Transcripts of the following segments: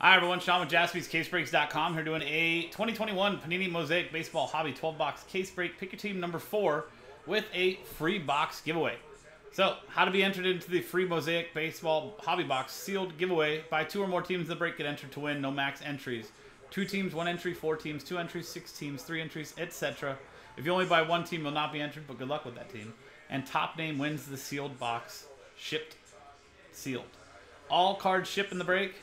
Hi, everyone. Sean with jaspyscasebreaks.com. Here doing a 2021 Panini Mosaic Baseball Hobby 12 box case break. Pick your team number four with a free box giveaway. So, how to be entered into the free Mosaic Baseball Hobby Box sealed giveaway. By two or more teams in the break get entered to win. No max entries. Two teams, one entry, four teams, two entries, six teams, three entries, etc. If you only buy one team, you'll not be entered, but good luck with that team. And top name wins the sealed box. Shipped, sealed. All cards ship in the break.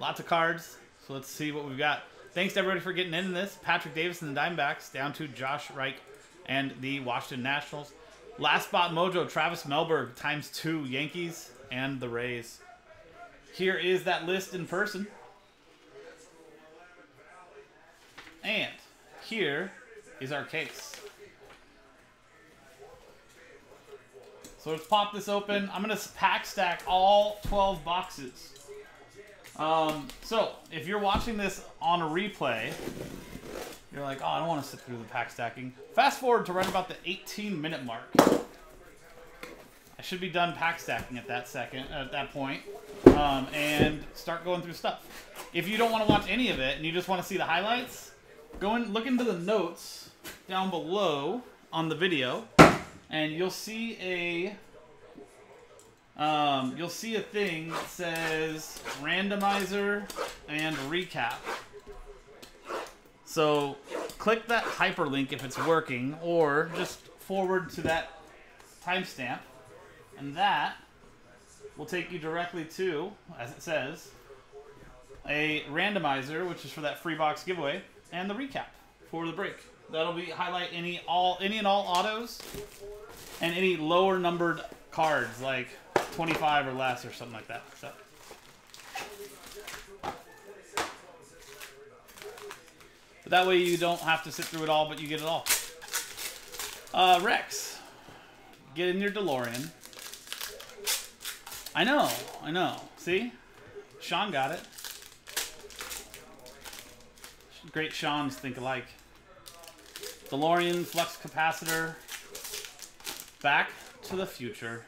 Lots of cards. So let's see what we've got. Thanks to everybody for getting into this. Patrick Davis and the Diamondbacks down to Josh Reich and the Washington Nationals. Last spot mojo, Travis Melberg times two, Yankees and the Rays. Here is that list in person. And here is our case. So let's pop this open. I'm going to pack stack all 12 boxes. Um, so, if you're watching this on a replay, you're like, oh, I don't want to sit through the pack stacking. Fast forward to right about the 18 minute mark. I should be done pack stacking at that second, at that point, um, and start going through stuff. If you don't want to watch any of it and you just want to see the highlights, go and look into the notes down below on the video, and you'll see a um, you'll see a thing that says randomizer and recap. So click that hyperlink if it's working, or just forward to that timestamp, and that will take you directly to, as it says, a randomizer, which is for that free box giveaway, and the recap for the break. That'll be highlight any all any and all autos and any lower numbered cards like 25 or less or something like that. So. But that way you don't have to sit through it all, but you get it all. Uh, Rex, get in your DeLorean. I know, I know. See? Sean got it. Great Sean's think alike. DeLorean, flux capacitor, back to the future.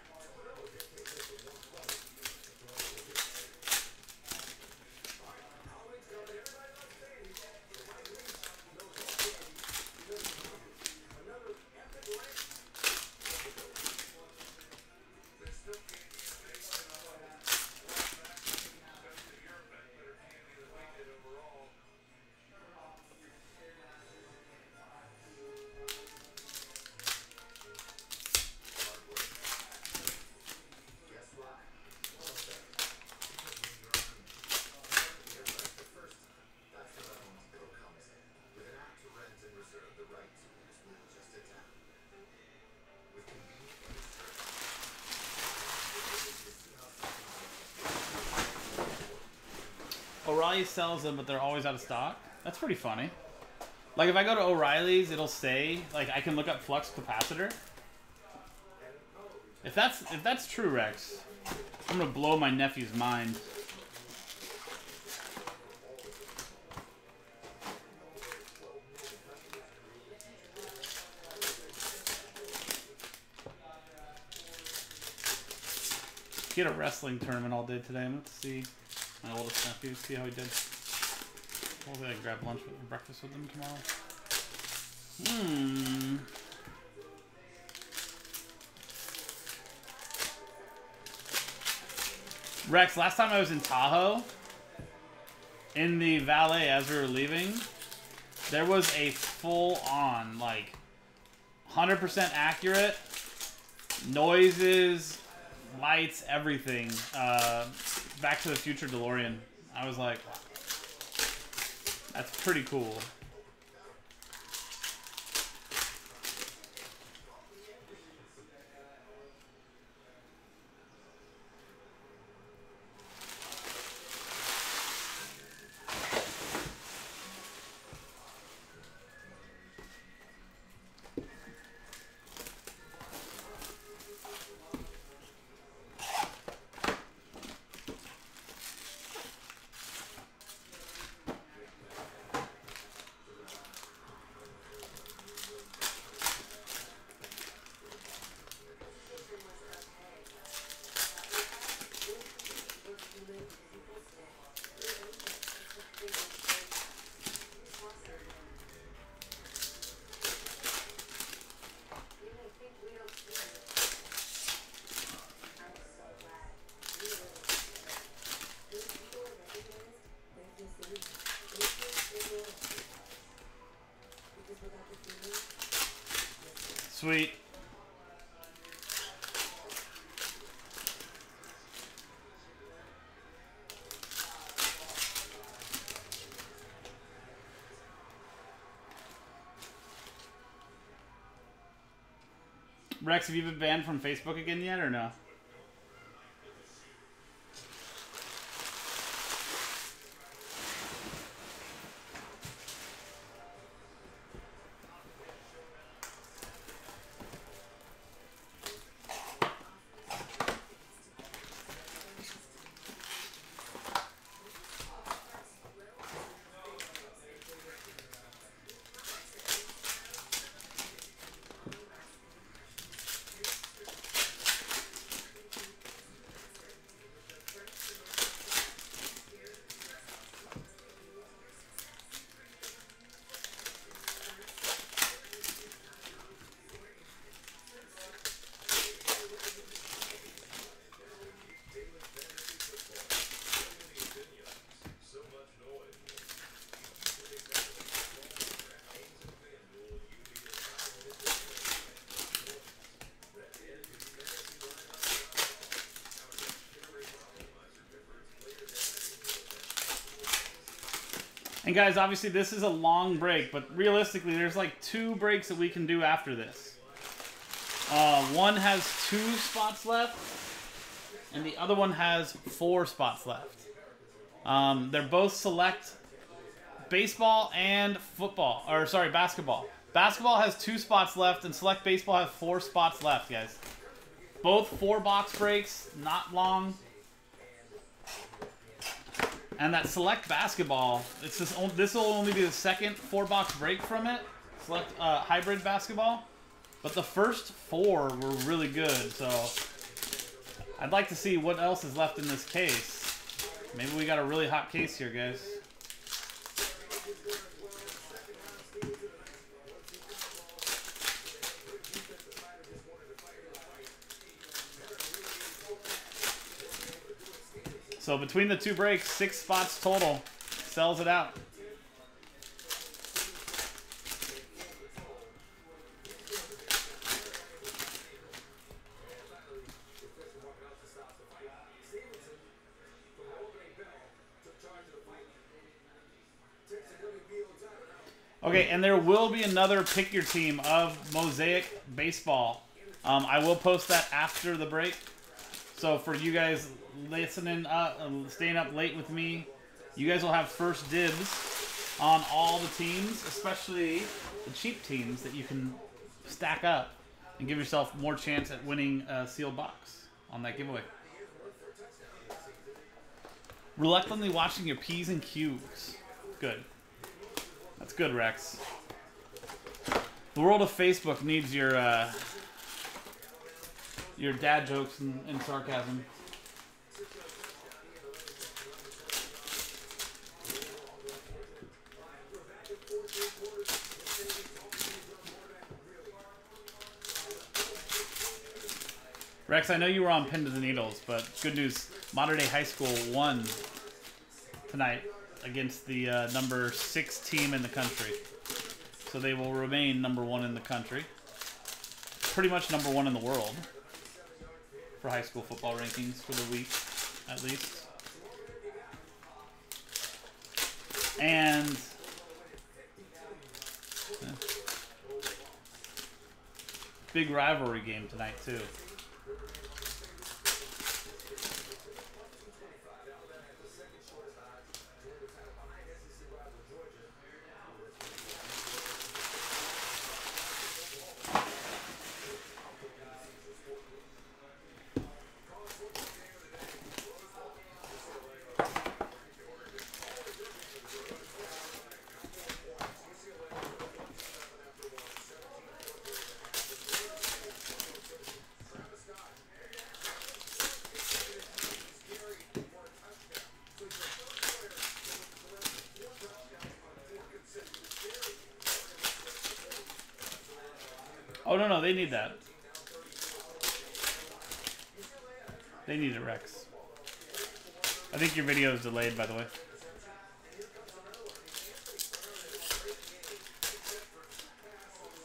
Sells them, but they're always out of stock. That's pretty funny. Like if I go to O'Reilly's, it'll say like I can look up flux capacitor. If that's if that's true, Rex, I'm gonna blow my nephew's mind. Get a wrestling tournament all day today. Let's see my oldest nephew, see how he did. Hopefully I can grab lunch with breakfast with him tomorrow. Hmm. Rex, last time I was in Tahoe, in the valet as we were leaving, there was a full-on, like, 100% accurate, noises, lights, everything, uh, Back to the Future DeLorean. I was like, that's pretty cool. Sweet. Rex, have you been banned from Facebook again yet or no? And guys, obviously this is a long break, but realistically, there's like two breaks that we can do after this. Uh, one has two spots left, and the other one has four spots left. Um, they're both select baseball and football, or sorry, basketball. Basketball has two spots left, and select baseball has four spots left, guys. Both four box breaks, not long. And that select basketball, it's this. This will only be the second four box break from it. Select uh, hybrid basketball, but the first four were really good. So I'd like to see what else is left in this case. Maybe we got a really hot case here, guys. So between the two breaks, six spots total. Sells it out. Okay, and there will be another pick your team of Mosaic Baseball. Um, I will post that after the break. So for you guys listening up, staying up late with me, you guys will have first dibs on all the teams, especially the cheap teams that you can stack up and give yourself more chance at winning a sealed box on that giveaway. Reluctantly watching your P's and Q's. Good. That's good, Rex. The world of Facebook needs your uh, your dad jokes and, and sarcasm. Rex, I know you were on Pin to the Needles, but good news. Mater Dei High School won tonight against the uh, number six team in the country. So they will remain number one in the country. Pretty much number one in the world for high school football rankings for the week, at least. And big rivalry game tonight too. They need that. They need a Rex. I think your video is delayed, by the way.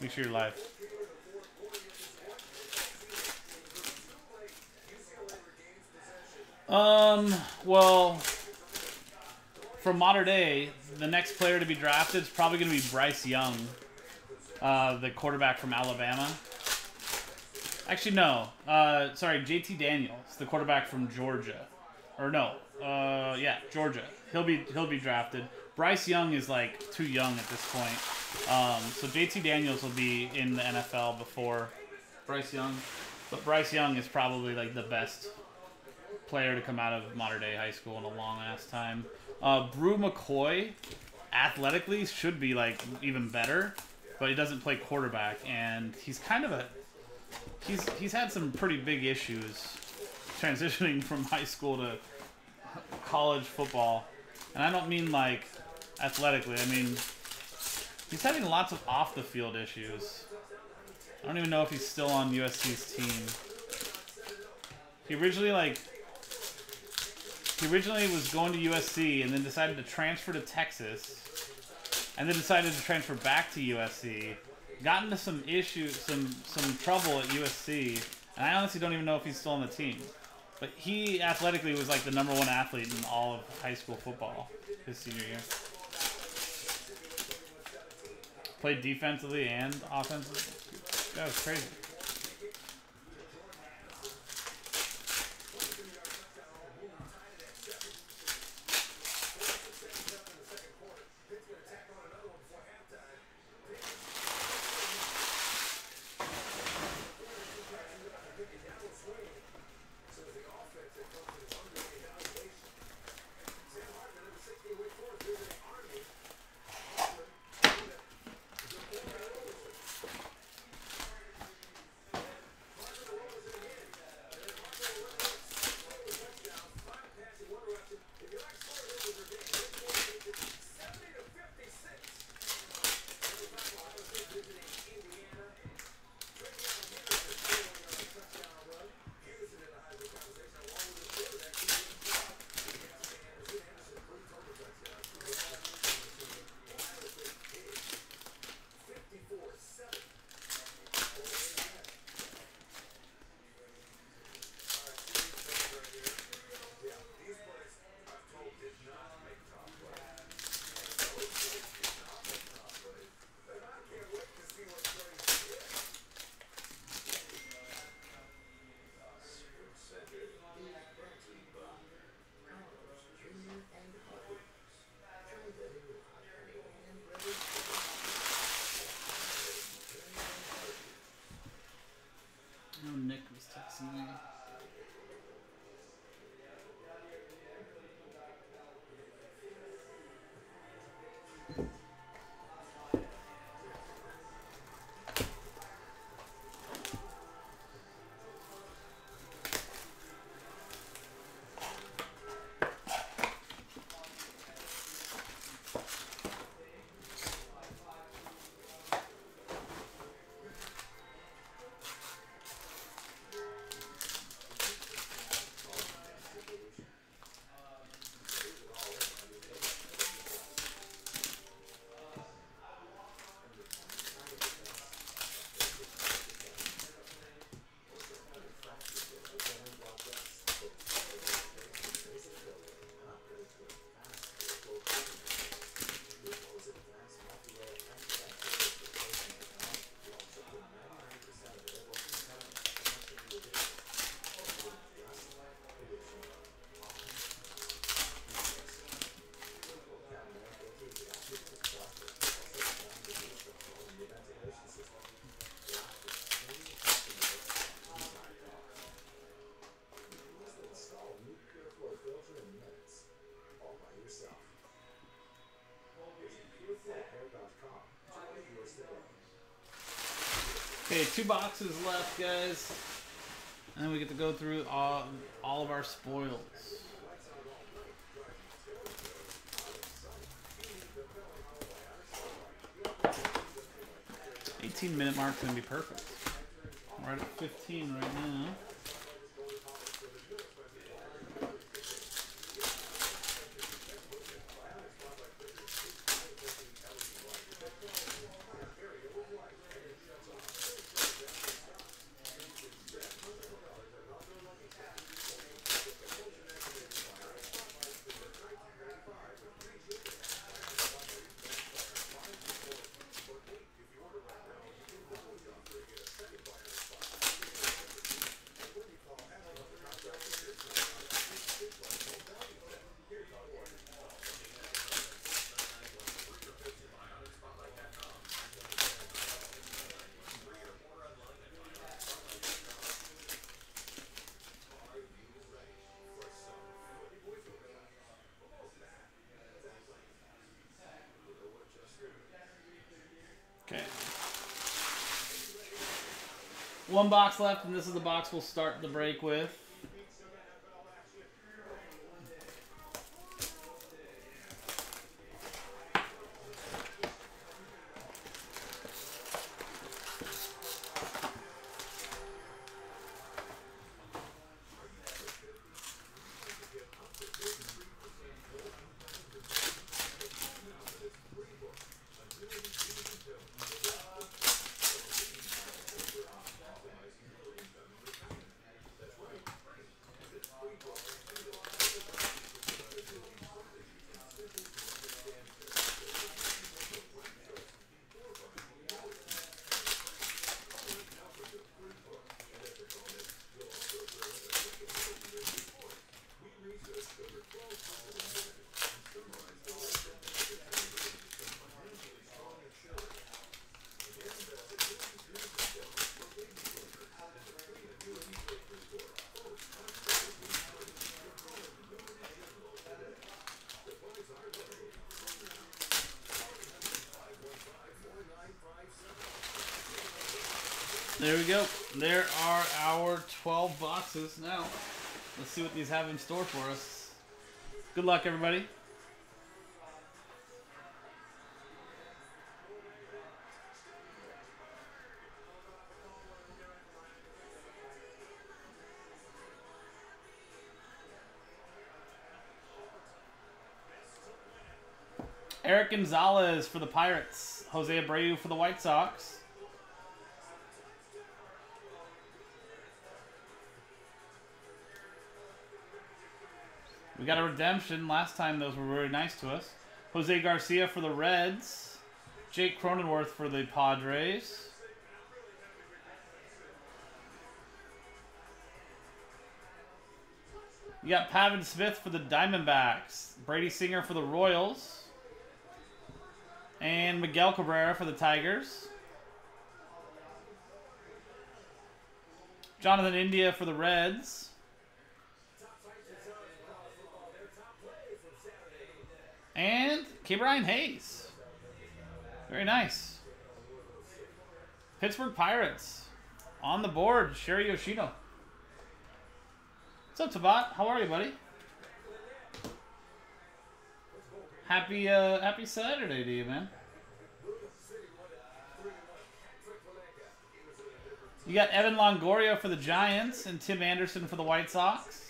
Make sure you're live. Um, well, from Mater Dei, the next player to be drafted is probably going to be Bryce Young, uh, the quarterback from Alabama. Actually, no. Uh, sorry, JT Daniels, the quarterback from Georgia, or no, uh, yeah, Georgia. He'll be he'll be drafted. Bryce Young is like too young at this point. Um, so JT Daniels will be in the NFL before Bryce Young, but Bryce Young is probably like the best player to come out of Mater Dei high school in a long ass time. Uh, Bru McCoy, athletically, should be like even better, but he doesn't play quarterback, and he's kind of a he's he's had some pretty big issues transitioning from high school to college football, and I don't mean like athletically. I mean he's having lots of off the field issues. I don't even know if he's still on USC's team. He originally like he originally was going to USC and then decided to transfer to Texas, and then decided to transfer back to USC. Got into some issues, some some trouble at USC, and I honestly don't even know if he's still on the team. But he athletically was like the number one athlete in all of high school football his senior year. Played defensively and offensively. That was crazy. Was Okay, two boxes left, guys. And then we get to go through all, all of our spoils. 18 minute mark's to be perfect. We're at 15 right now. Okay. One box left, and this is the box we'll start the break with. There we go. There are our 12 boxes now. Let's see what these have in store for us. Good luck, everybody. Erik Gonzalez for the Pirates. Jose Abreu for the White Sox. We got a redemption. Last time those were very nice to us. Jose Garcia for the Reds. Jake Cronenworth for the Padres. You got Pavin Smith for the Diamondbacks. Brady Singer for the Royals. And Miguel Cabrera for the Tigers. Jonathan India for the Reds. And Ke'Bryan Hayes. Very nice. Pittsburgh Pirates. On the board, Sherry Yoshino. What's up, Tabat? How are you, buddy? Happy uh, happy Saturday to you, man. You got Evan Longoria for the Giants and Tim Anderson for the White Sox.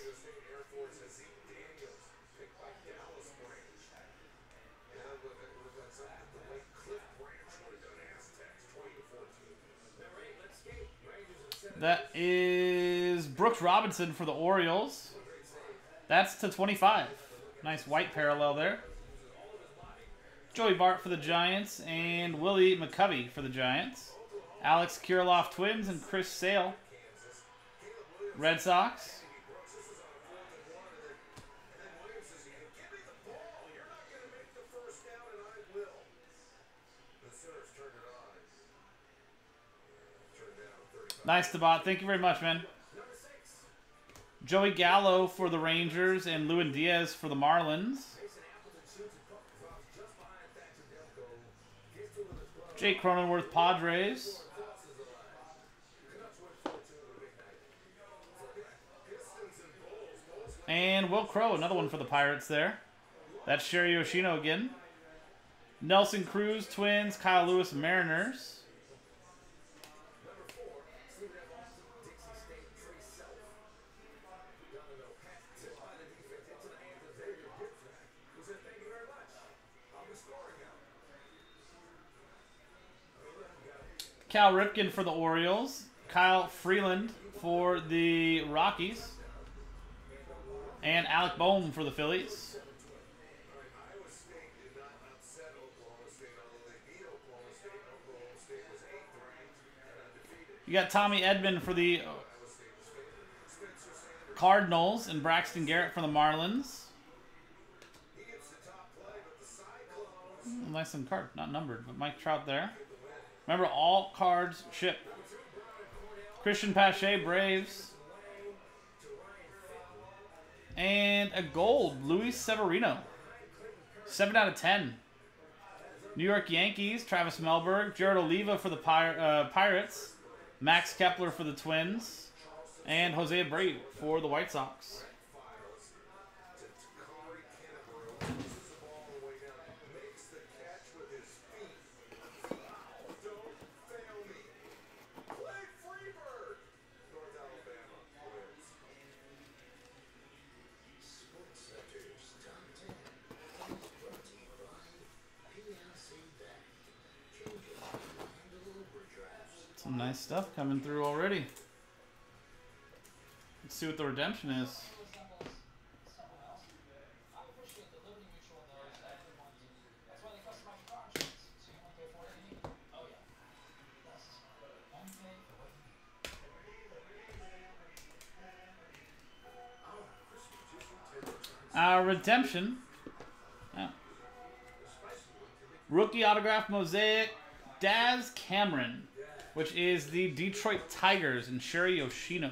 That is Brooks Robinson for the Orioles. That's to 25. Nice white parallel there. Joey Bart for the Giants and Willie McCovey for the Giants. Alex Kirilloff Twins and Chris Sale. Red Sox. Nice, Tabot. Thank you very much, man. Joey Gallo for the Rangers and Lewin Diaz for the Marlins. Jake Cronenworth, Padres. And Wil Crowe, another one for the Pirates there. That's Sherry Yoshino again. Nelson Cruz, Twins. Kyle Lewis, Mariners. Cal Ripken for the Orioles. Kyle Freeland for the Rockies. And Alec Bohm for the Phillies. You got Tommy Edman for the Cardinals and Braxton Garrett for the Marlins. Nice and card, not numbered, but Mike Trout there. Remember, all cards ship. Cristian Pache, Braves. And a gold, Luis Severino. 7 out of 10. New York Yankees, Travis Melberg. Jared Oliva for the Pir uh, Pirates. Max Kepler for the Twins. And Jose Abreu for the White Sox. Some nice stuff coming through already. Let's see what the redemption is. Our redemption. Oh. Rookie autograph mosaic, Daz Cameron which is the Detroit Tigers and Sherry Yoshino.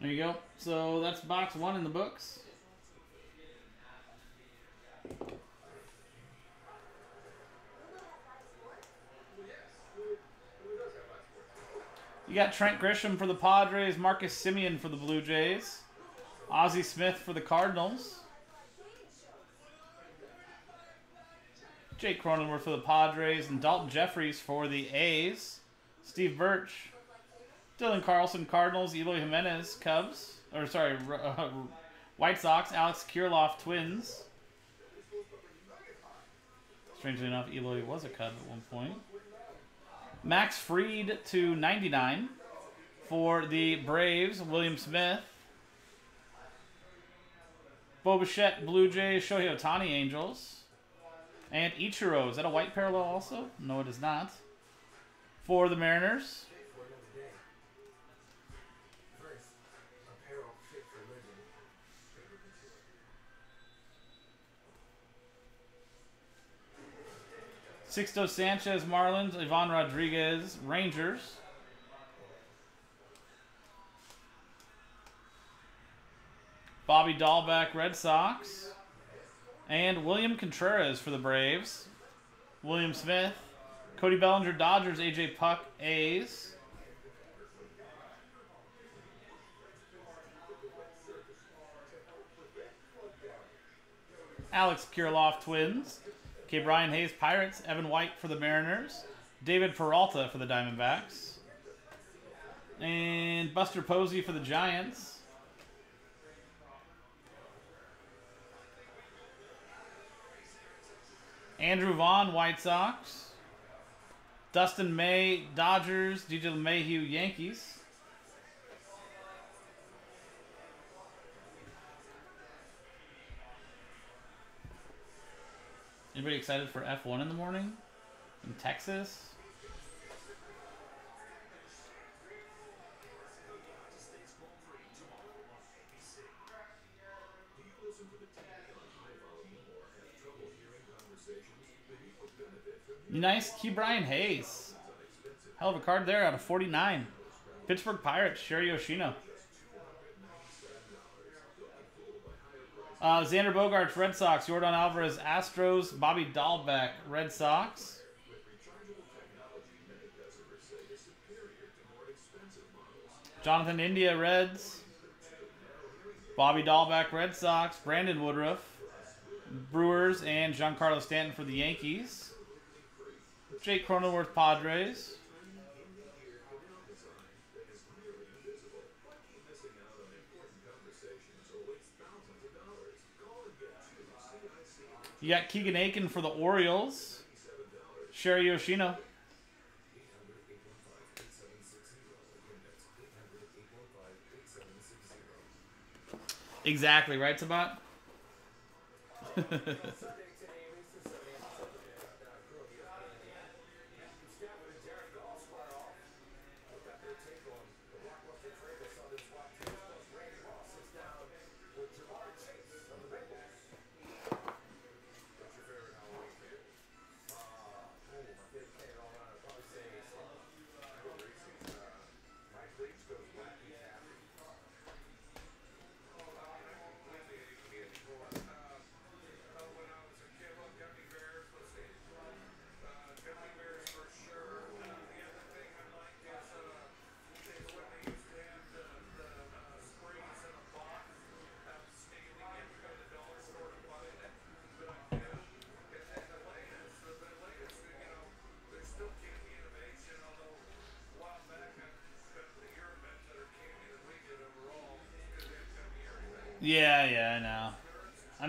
There you go. So that's box one in the books. Got Trent Grisham for the Padres, Marcus Semien for the Blue Jays, Ozzie Smith for the Cardinals, Jake Cronenworth for the Padres, and Daulton Jefferies for the A's, Steve Birch, Dylan Carlson, Cardinals, Eloy Jimenez, Cubs, or sorry, uh, White Sox, Alex Kirilloff, Twins. Strangely enough, Eloy was a Cub at one point. Max Fried to 99 for the Braves, William Smith. Bo Bichette, Blue Jays, Shohei Ohtani, Angels. And Ichiro, is that a white parallel also? No, it is not. For the Mariners. Sixto Sanchez, Marlins. Ivan Rodriguez, Rangers. Bobby Dalbec, Red Sox. And William Contreras for the Braves. William Smith. Cody Bellinger, Dodgers. AJ Puk, A's. Alex Kirilloff, Twins. Okay, Brian Hayes, Pirates. Evan White for the Mariners. David Peralta for the Diamondbacks. And Buster Posey for the Giants. Andrew Vaughn, White Sox. Dustin May, Dodgers. DJ LeMahieu, Yankees. Anybody excited for F1 in the morning? In Texas? Nice Ke'Bryan Hayes. Hell of a card there out of 49. Pittsburgh Pirates, Sherry Yoshino. Uh, Xander Bogaerts, Red Sox. Yordan Alvarez, Astros. Bobby Dalbec, Red Sox. Jonathan India, Reds. Bobby Dalbec, Red Sox. Brandon Woodruff, Brewers. And Giancarlo Stanton for the Yankees. Jake Cronenworth, Padres. You got Keegan Akin for the Orioles. Sherry Yoshino. Exactly, right, Sabat?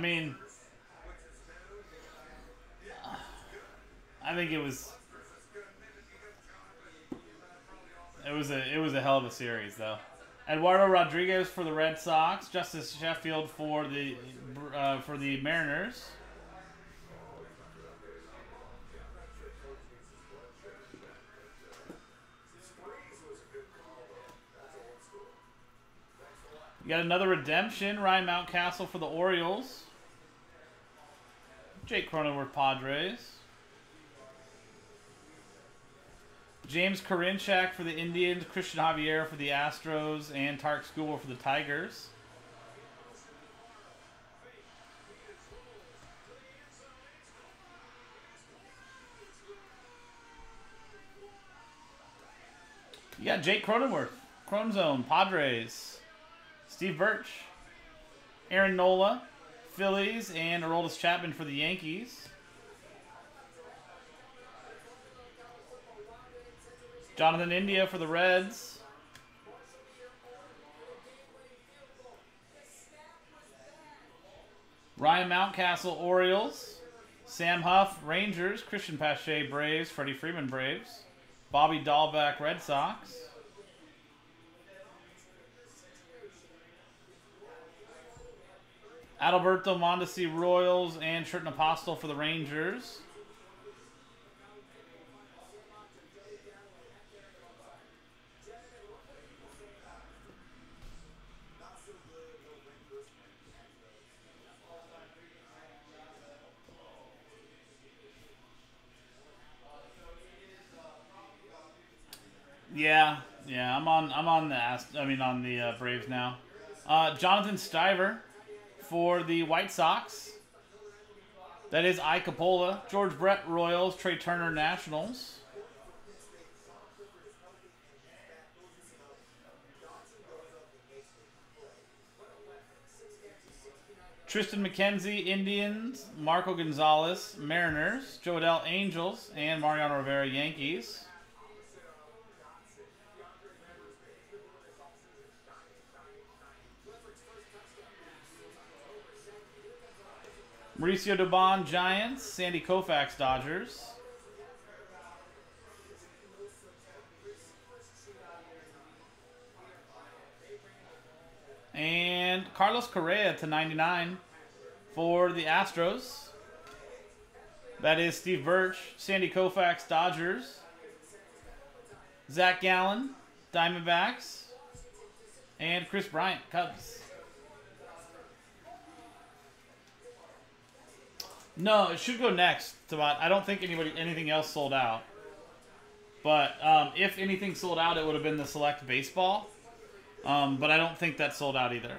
mean, I think it was it was a it was a hell of a series though. Eduardo Rodriguez for the Red Sox, Justus Sheffield for the uh, for the Mariners. You got another redemption. Ryan Mountcastle for the Orioles. Jake Cronenworth Padres. James Karinchak for the Indians. Cristian Javier for the Astros. And Tarik Skubal for the Tigers. You got Jake Cronenworth. Chrome Zone, Padres. Steve Birch, Aaron Nola, Phillies, and Aroldis Chapman for the Yankees. Jonathan India for the Reds. Ryan Mountcastle, Orioles. Sam Huff, Rangers. Cristian Pache, Braves. Freddie Freeman, Braves. Bobby Dalbec, Red Sox. Adalberto Mondesi Royals and Sherten Apostel for the Rangers. Yeah, yeah, I'm on. I'm on the. I mean, on the uh, Braves now. Uh, Jonathan Stiever for the White Sox. That is I Capola. George Brett Royals. Trea Turner Nationals. Triston McKenzie, Indians. Marco Gonzalez, Mariners. Jo Adell, Angels. And Mariano Rivera, Yankees. Mauricio Dubon, Giants. Sandy Koufax, Dodgers. And Carlos Correa to 99 for the Astros. That is Steve Birch, Sandy Koufax, Dodgers. Zach Gallen, Diamondbacks. And Kris Bryant, Cubs. No, it should go next. About I don't think anybody anything else sold out. But um, if anything sold out, it would have been the select baseball. Um, but I don't think that sold out either.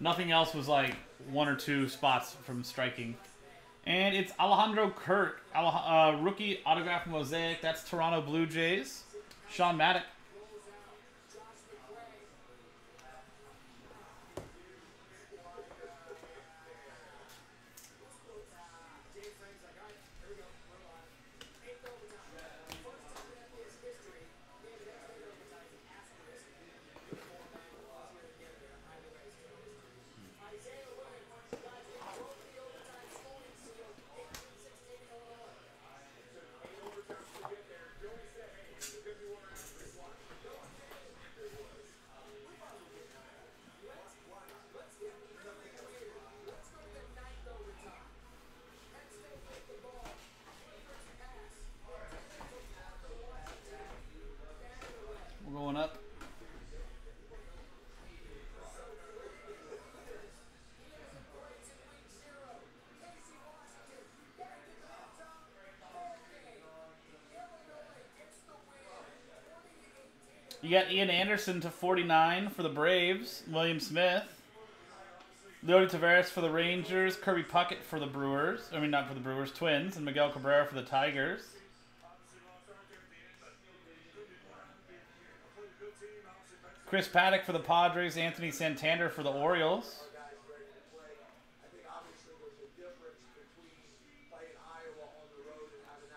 Nothing else was like one or two spots from striking. And it's Alejandro Kirk, uh, rookie autograph mosaic. That's Toronto Blue Jays. Sean Maddock. Got Ian Anderson to 49 for the Braves. William Smith. Leody Taveras for the Rangers. Kirby Puckett for the Brewers. I mean, not for the Brewers. Twins. And Miguel Cabrera for the Tigers. Chris Paddack for the Padres. Anthony Santander for the Orioles.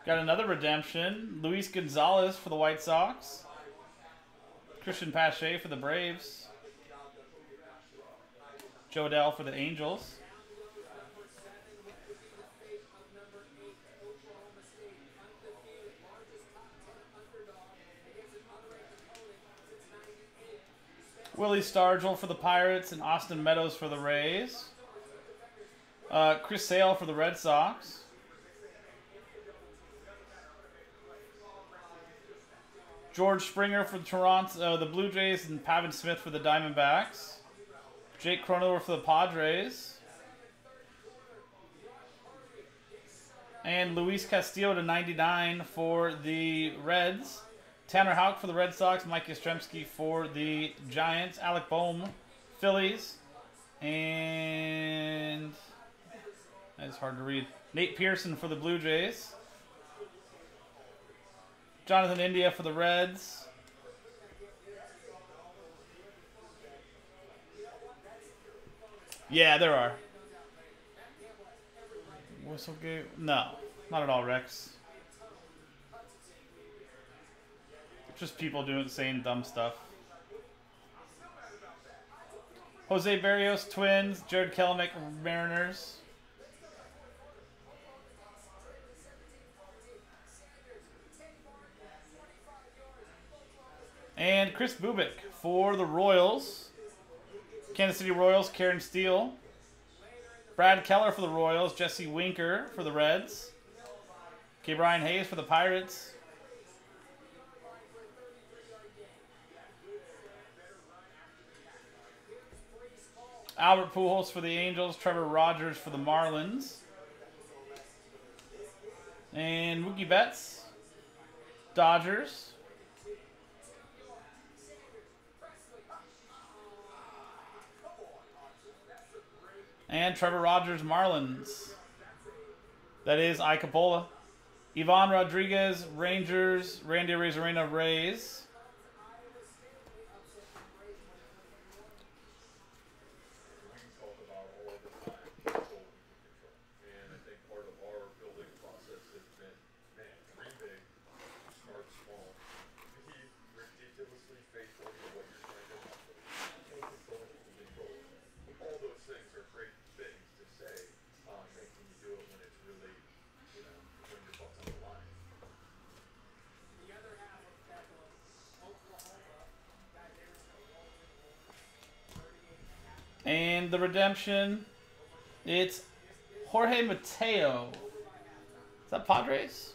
Got another redemption. Luis Gonzalez for the White Sox. Cristian Pache for the Braves. Jo Adell for the Angels. Willie Stargell for the Pirates and Austin Meadows for the Rays. Uh, Chris Sale for the Red Sox. George Springer for the Toronto, uh, the Blue Jays, and Pavin Smith for the Diamondbacks. Jake Cronenworth for the Padres. And Luis Castillo to 99 for the Reds. Tanner Houck for the Red Sox. Mike Yastrzemski for the Giants. Alec Bohm, Phillies. And that's hard to read. Nate Pearson for the Blue Jays. Jonathan India for the Reds. Yeah, there are. Whistlegate? No, not at all, Rex. Just people doing saying dumb stuff. Jose Berrios, Twins. Jarred Kelenic, Mariners. And Kris Bubic for the Royals. Kansas City Royals, Karen Steele. Brad Keller for the Royals. Jesse Winker for the Reds. Ke'Bryan Hayes for the Pirates. Albert Pujols for the Angels. Trevor Rogers for the Marlins. And Mookie Betts. Dodgers. And Trevor Rogers, Marlins. That is Icapola. Ivan Rodriguez, Rangers. Randy Arozarena, Rays. And the redemption, it's Jorge Mateo. Is that Padres?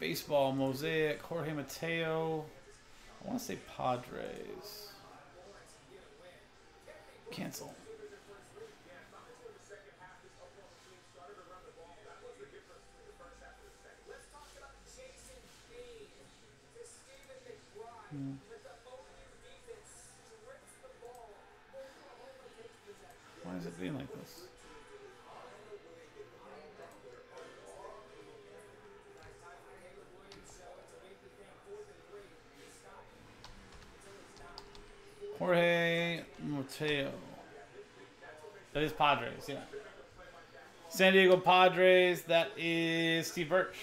Baseball mosaic, Jorge Mateo. I want to say Padres. Cancel. Why is it being like this? Jorge Mateo. That is Padres, yeah. San Diego Padres, that is Steve Birch.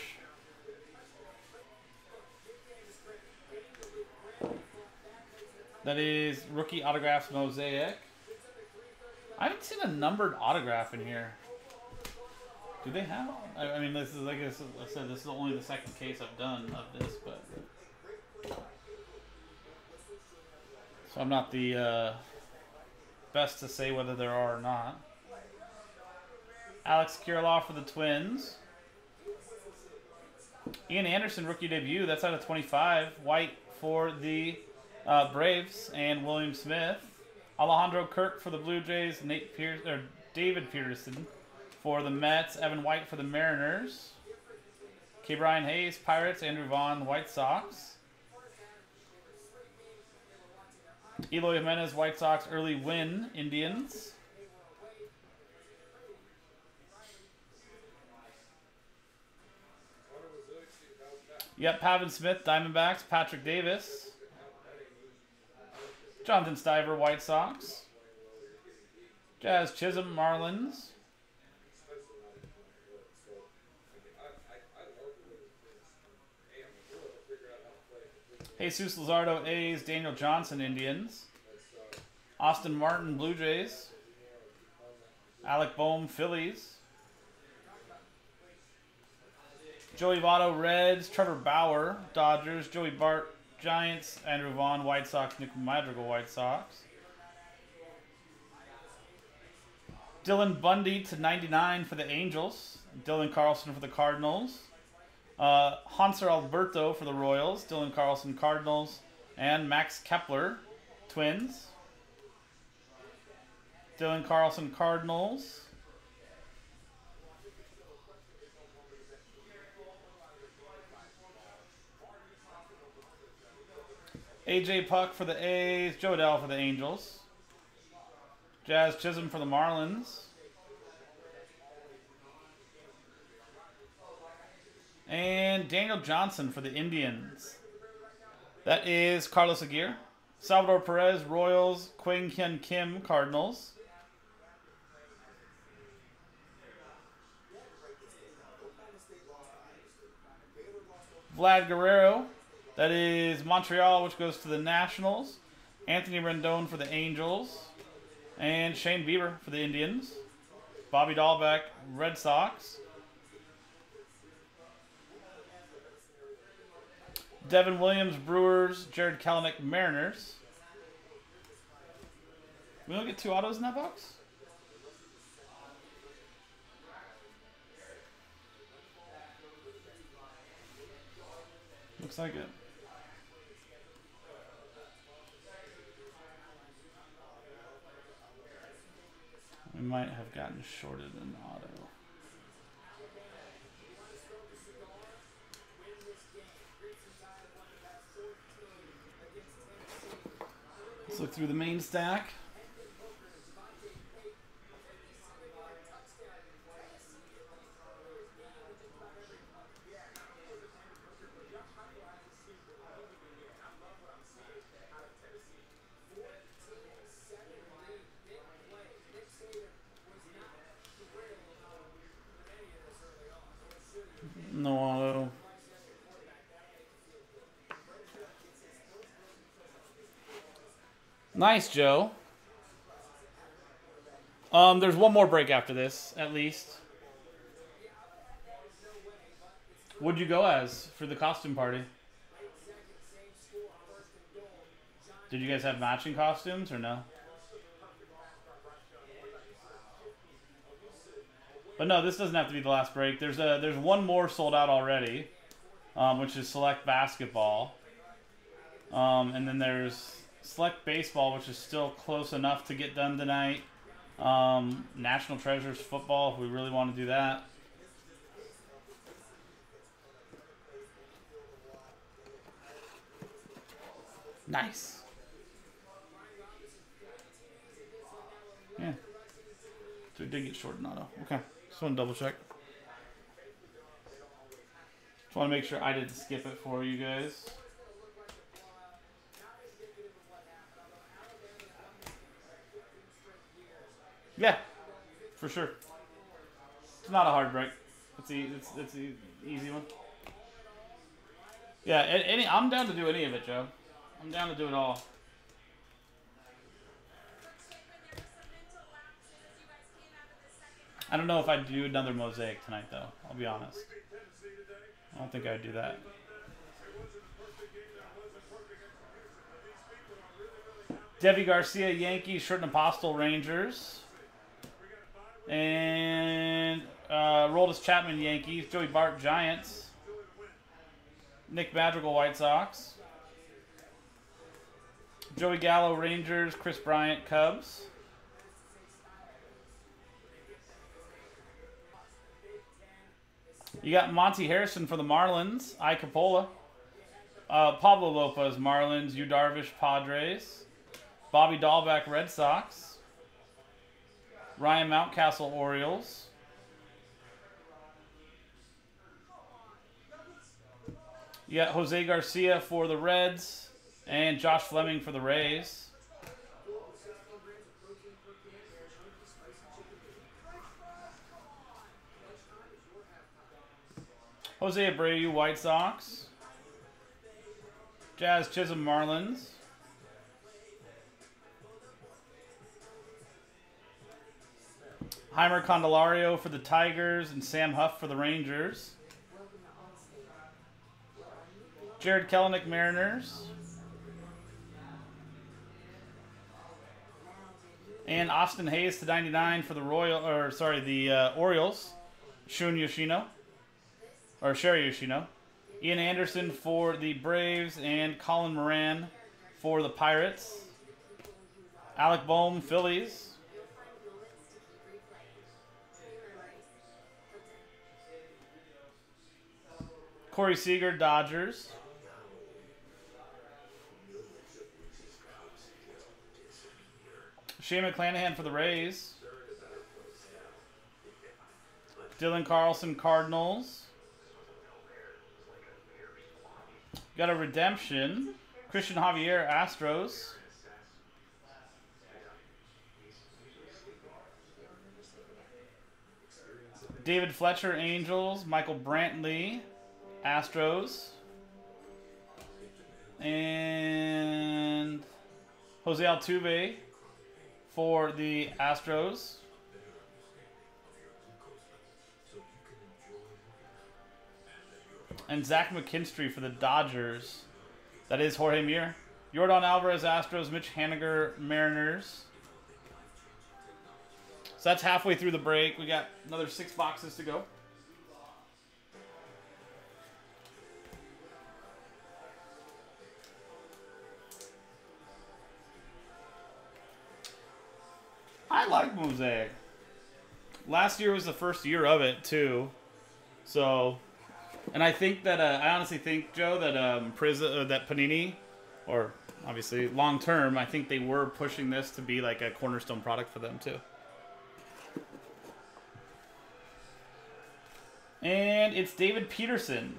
That is rookie autographs mosaic. I haven't seen a numbered autograph in here. Do they have? I, mean, this is like I said, this is only the second case I've done of this, but so I'm not the uh, best to say whether there are or not. Alex Kirilloff for the Twins. Ian Anderson rookie debut. That's out of 25. White for the uh, Braves and William Smith. Alejandro Kirk for the Blue Jays. Nate Pierce or David Peterson for the Mets. Evan White for the Mariners. Ke'Bryan Hayes, Pirates. Andrew Vaughn, White Sox. Eloy Jimenez, White Sox, early win, Indians. Yep, Pavin Smith, Diamondbacks, Patrick Davis. Jonathan Stiever, White Sox. Jazz Chisholm, Marlins. Jesus Luzardo, A's. Daniel Johnson, Indians. Austin Martin, Blue Jays. Alec Bohm, Phillies. Joey Votto, Reds. Trevor Bauer, Dodgers. Joey Bart, Giants. Andrew Vaughn, White Sox. Nick Madrigal, White Sox. Dylan Bundy to 99 for the Angels. Dylan Carlson for the Cardinals. Uh, Hanser Alberto for the Royals. Dylan Carlson, Cardinals. And Max Kepler, Twins. Dylan Carlson, Cardinals. AJ Puk for the A's. Jo Adell for the Angels. Jazz Chisholm for the Marlins. And Daniel Johnson for the Indians. That is Carlos Aguirre. Salvador Perez, Royals. Kwang Hyun Kim, Cardinals. Vlad Guerrero. That is Montreal, which goes to the Nationals. Anthony Rendon for the Angels. And Shane Bieber for the Indians. Bobby Dalbec, Red Sox. Devin Williams, Brewers. Jarred Kelenic, Mariners. We don't get two autos in that box? Looks like it. We might have gotten shorted an auto. Look through the main stack. No auto. Nice, Joe. Um, there's one more break after this, at least. What'd you go as for the costume party? Did you guys have matching costumes or no? But no, this doesn't have to be the last break. There's a there's one more sold out already, um, which is select basketball. Um, and then there's select baseball, which is still close enough to get done tonight. Um, National Treasures football, if we really want to do that. Nice. Yeah. So we did get short auto. Okay. Just want to double check. Just want to make sure I didn't skip it for you guys. Yeah, for sure. It's not a hard break. It's e it's it's an easy one. Yeah, any I'm down to do any of it, Joe. I'm down to do it all. I don't know if I'd do another mosaic tonight, though. I'll be honest. I don't think I'd do that. Deivi Garcia, Yankees, Sherten Apostel, Rangers. And uh, Roldis Chapman, Yankees. Joey Bart, Giants. Nick Madrigal, White Sox. Joey Gallo, Rangers. Kris Bryant, Cubs. You got Monte Harrison for the Marlins. I Capola. Uh, Pablo Lopez, Marlins. Yu Darvish, Padres. Bobby Dalbec, Red Sox. Ryan Mountcastle, Orioles. You got Jose Garcia for the Reds and Josh Fleming for the Rays. Jose Abreu, White Sox. Jazz Chisholm, Marlins. Jeimer Candelario for the Tigers and Sam Huff for the Rangers. Jarred Kelenic, Mariners. And Austin Hays to 99 for the Royal, or sorry, the uh, Orioles. Shun Yoshino, or Sherry Yoshino. Ian Anderson for the Braves and Colin Moran for the Pirates. Alec Bohm, Phillies. Corey Seager, Dodgers. Shane McClanahan for the Rays. Dylan Carlson, Cardinals. Got a redemption. Cristian Javier, Astros. David Fletcher, Angels. Michael Brantley, Astros. And Jose Altuve for the Astros. And Zach McKinstry for the Dodgers. That is Jorge Mir. Yordan Alvarez, Astros. Mitch Haniger, Mariners. So that's halfway through the break. We got another six boxes to go. I like Mosaic. Last year was the first year of it too, so, and I think that uh, I honestly think Joe that um, Priza, uh, that Panini, or obviously long term, I think they were pushing this to be like a cornerstone product for them too. And it's David Peterson,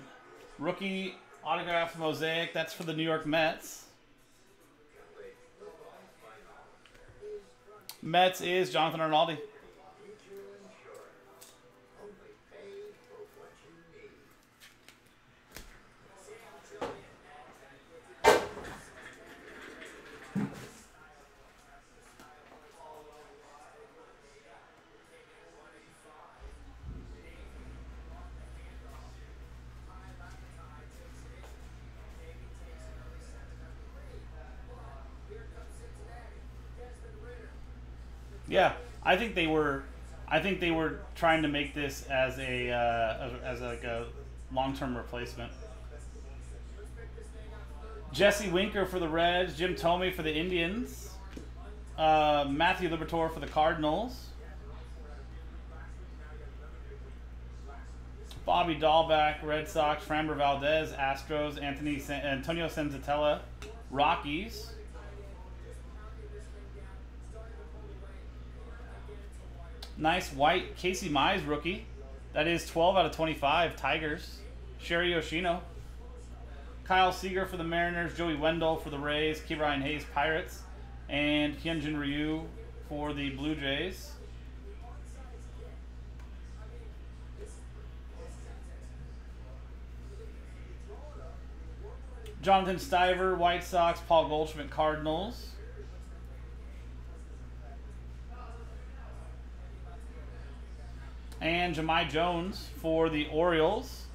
rookie autograph mosaic. That's for the New York Mets. Mets is Jonathan Arnaldi. I think they were. I think they were trying to make this as a uh, as like a long term replacement. Jesse Winker for the Reds, Jim Thome for the Indians, uh, Matthew Liberatore for the Cardinals, Bobby Dalbec, Red Sox, Framber Valdez, Astros, Anthony San- Antonio Senzatela, Rockies. Nice white Casey Mize rookie. That is 12 out of 25. Tigers. Sherry Yoshino. Kyle Seager for the Mariners. Joey Wendle for the Rays. Ke'Bryan Hayes Pirates. And Hyunjin Ryu for the Blue Jays. Jonathan Stiever, White Sox. Paul Goldschmidt, Cardinals. And Jahmai Jones for the Orioles.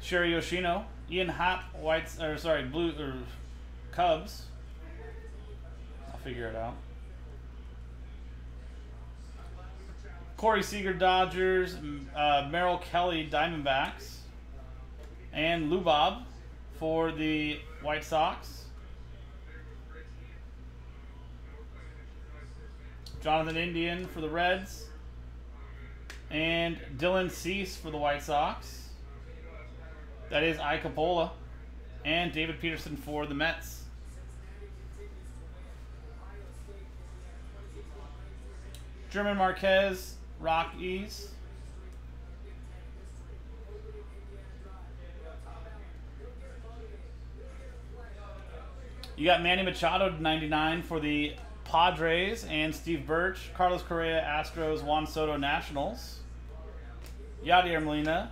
Sherry Yoshino, Ian Happ, Whites, or sorry, Blue or Cubs. I'll figure it out. Corey Seager, Dodgers. Uh, Merrill Kelly, Diamondbacks, and Lubob for the White Sox. Jonathan India for the Reds And Dylan Cease for the White Sox. That is Icapola. And David Peterson for the Mets. German Marquez, Rockies. You got Manny Machado 99 for the Padres and Steve Birch, Carlos Correa, Astros, Juan Soto, Nationals. Yadier Molina,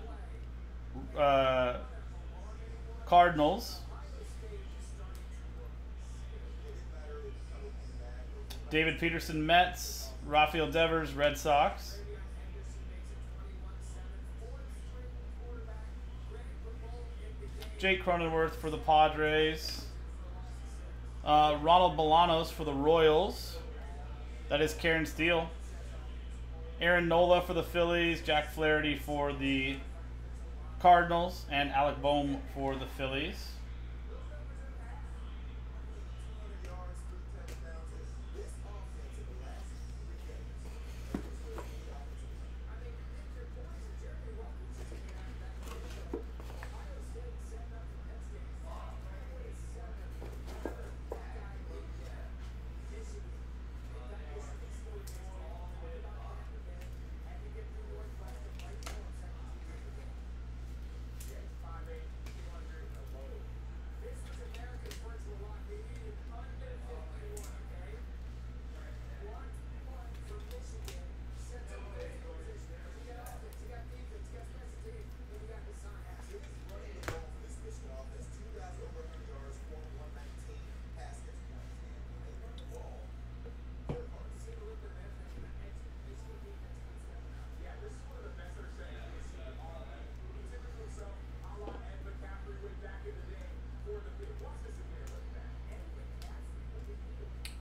uh, Cardinals. David Peterson, Mets. Rafael Devers, Red Sox. Jake Cronenworth for the Padres. Uh, Ronald Bolanos for the Royals. That is Karen Steele. Aaron Nola for the Phillies. Jack Flaherty for the Cardinals. And Alec Bohm for the Phillies.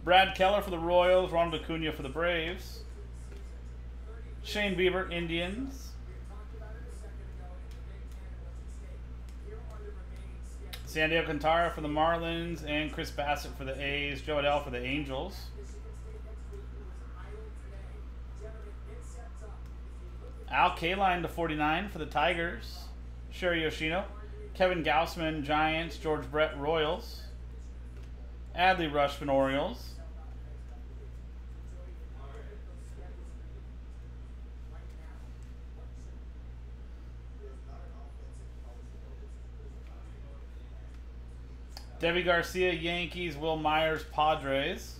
Brad Keller for the Royals, Ronald Acuna for the Braves. Shane Bieber, Indians. Sandy Alcantara for the Marlins and Chris Bassitt for the A's, Jo Adell for the Angels. Al Kaline to 49 for the Tigers. Sherry Yoshino. Kevin Gausman, Giants. George Brett, Royals. Adley Rutschman, Orioles. Deivi Garcia, Yankees. Wil Myers, Padres.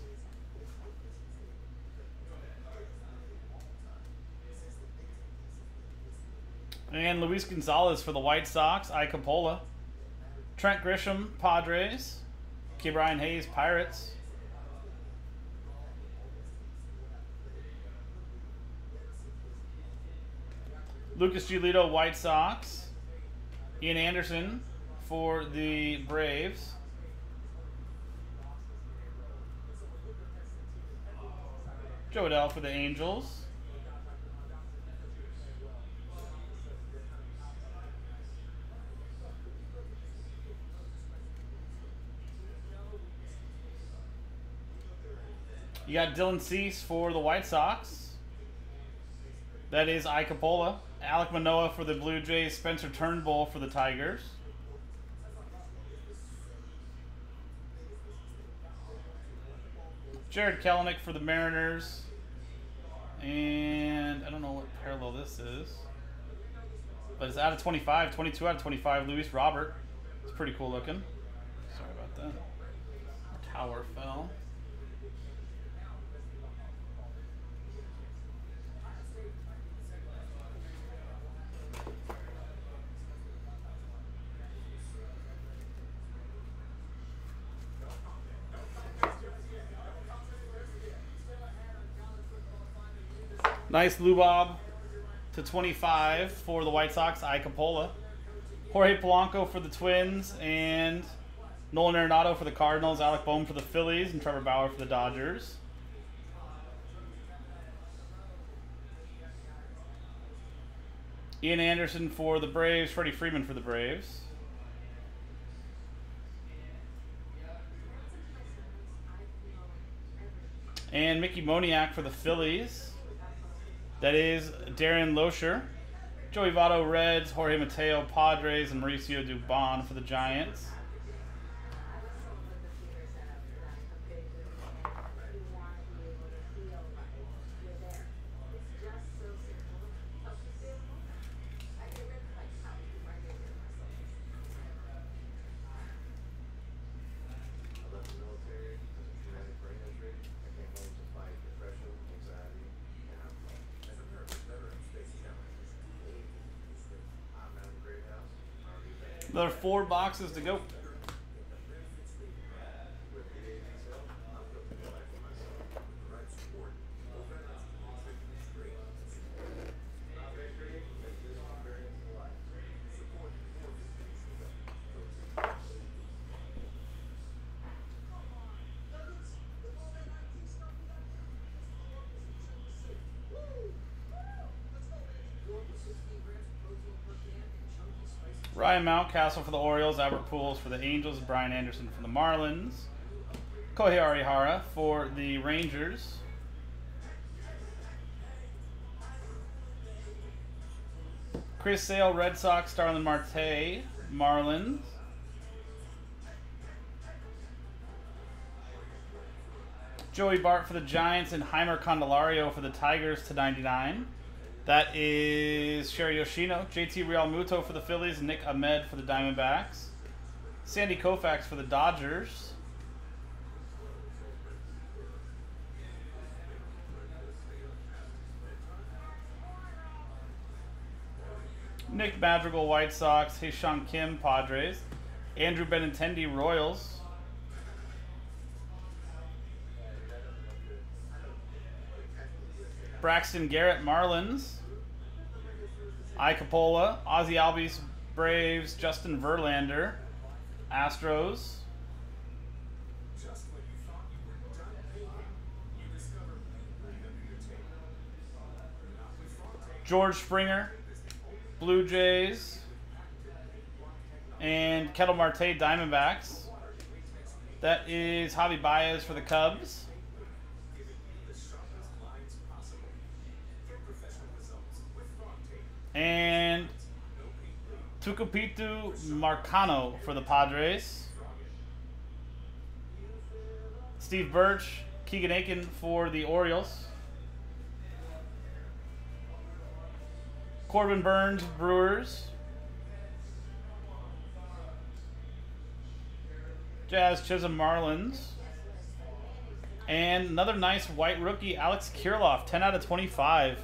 And Luis Gonzalez for the White Sox, Icapola. Trent Grisham, Padres. Ke'Bryan Hayes, Pirates. Lucas Giolito, White Sox. Ian Anderson for the Braves. Jo Adell for the Angels. You got Dylan Cease for the White Sox. That is Icapola. Alec Manoah for the Blue Jays. Spencer Turnbull for the Tigers. Jarred Kelenic for the Mariners. And I don't know what parallel this is. But it's out of 25, 22 out of 25. Luis Robert. It's pretty cool looking. Sorry about that. Tower fell. Nice Lubob to 25 for the White Sox, Icapola. Jorge Polanco for the Twins, and Nolan Arenado for the Cardinals, Alec Bohm for the Phillies, and Trevor Bauer for the Dodgers. Ian Anderson for the Braves, Freddie Freeman for the Braves. And Mickey Moniak for the Phillies. That is Darren Loescher. Joey Votto, Reds. Jorge Mateo, Padres. And Mauricio Dubon for the Giants. Another four boxes to go. Ryan Mountcastle for the Orioles, Albert Pujols for the Angels, Brian Anderson for the Marlins, Kohei Arihara for the Rangers, Chris Sale, Red Sox, Starling Marte, Marlins, Joey Bart for the Giants, and Jeimer Candelario for the Tigers to 99. That is Sherry Yoshino, JT Realmuto for the Phillies, Nick Ahmed for the Diamondbacks, Sandy Koufax for the Dodgers. Nick Madrigal, White Sox, Haesung Kim, Padres, Andrew Benintendi, Royals, Braxton Garrett, Marlins. I Capola, Ozzie Albies, Braves, Justin Verlander, Astros. George Springer, Blue Jays, and Ketel Marte, Diamondbacks. That is Javy Baez for the Cubs. And Tucupita Marcano for the Padres. Steve Birch, Keegan Akin for the Orioles. Corbin Burnes, Brewers. Jazz Chisholm Marlins. And another nice white rookie, Alex Kirilloff, 10 out of 25.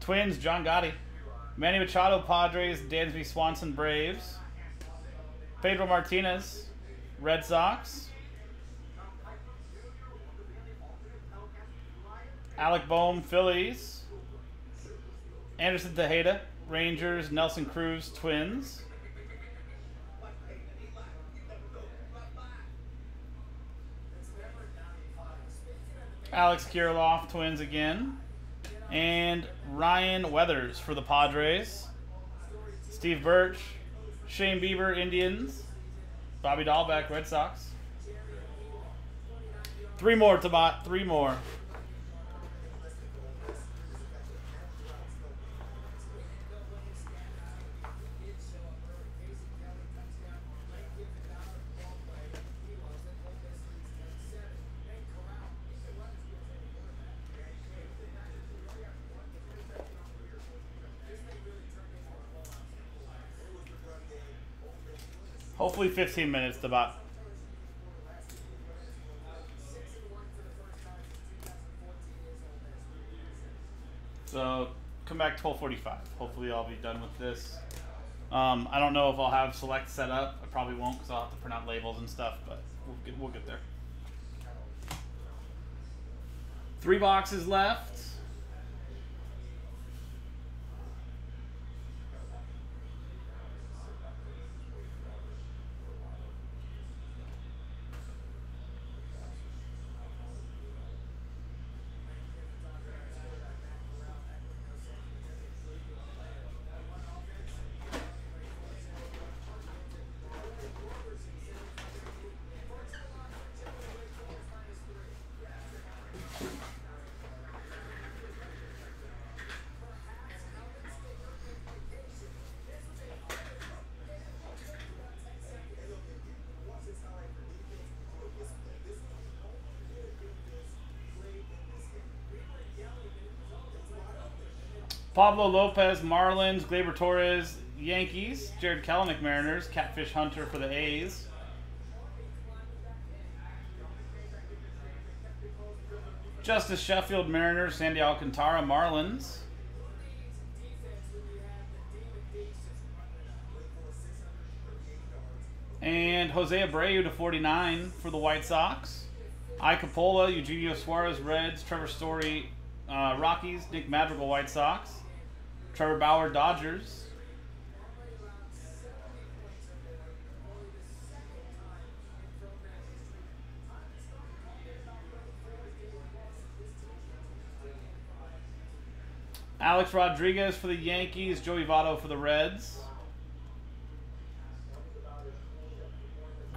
Twins, John Gotti. Manny Machado, Padres. Dansby Swanson, Braves. Pedro Martinez, Red Sox. Alec Bohm, Phillies. Anderson Tejeda, Rangers. Nelson Cruz, Twins. Alex Kirilloff, Twins again. And Ryan Weathers for the Padres. Steve Birch, Shane Bieber, Indians. Bobby Dalbec, Red Sox. Three more, Tabat. Three more. Hopefully 15 minutes to about. So come back 12:45. Hopefully I'll be done with this. Um, I don't know if I'll have select set up. I probably won't because I'll have to print out labels and stuff. But we'll get we'll get there. Three boxes left. Pablo Lopez, Marlins, Gleyber Torres, Yankees, Jarred Kelenic, Mariners, Catfish Hunter for the A's. Justus Sheffield, Mariners, Sandy Alcantara, Marlins. And Jose Abreu to 49 for the White Sox. Icapola, Eugenio Suarez, Reds, Trevor Story, uh, Rockies, Nick Madrigal, White Sox, Trevor Bauer, Dodgers. Alex Rodriguez for the Yankees, Joey Votto for the Reds.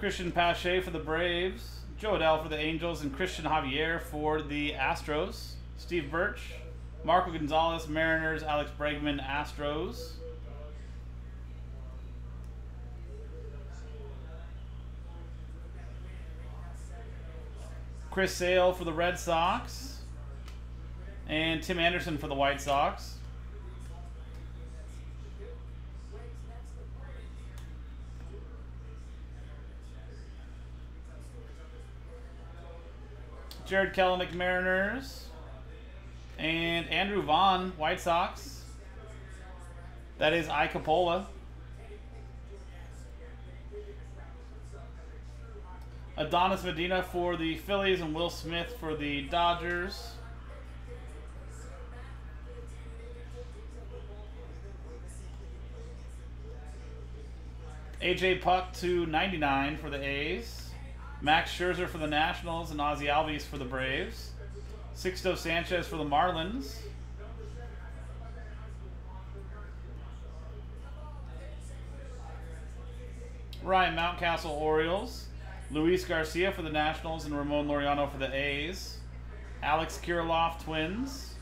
Cristian Pache for the Braves, Jo Adell for the Angels, and Cristian Javier for the Astros. Steve Birch, Marco Gonzalez, Mariners, Alex Bregman, Astros. Chris Sale for the Red Sox. And Tim Anderson for the White Sox. Jarred Kelenic, Mariners. And Andrew Vaughn, White Sox. That is Icapola. Adonis Medina for the Phillies and Will Smith for the Dodgers. AJ Puk to 99 for the A's. Max Scherzer for the Nationals and Ozzie Albies for the Braves. Sixto Sanchez for the Marlins. Ryan Mountcastle Orioles. Luis Garcia for the Nationals and Ramon Laureano for the A's. Alex Kirilloff, Twins.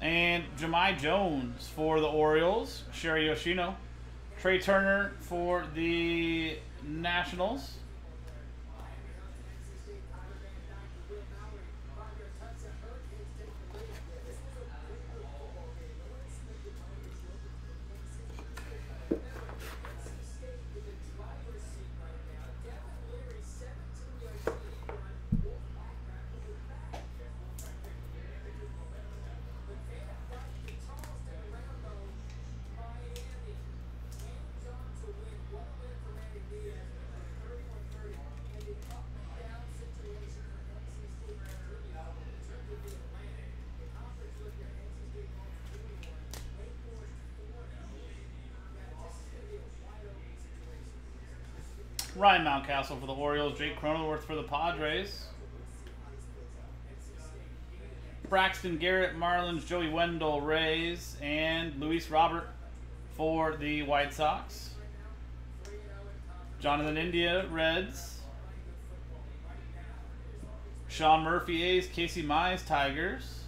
And Jahmai Jones for the Orioles. Sherry Yoshino. Trea Turner for the Nationals. Ryan Mountcastle for the Orioles, Jake Cronenworth for the Padres. Braxton Garrett, Marlins, Joey Wendle, Rays, and Luis Robert for the White Sox. Jonathan India, Reds. Sean Murphy, A's. Casey Mize, Tigers.